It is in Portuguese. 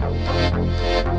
Música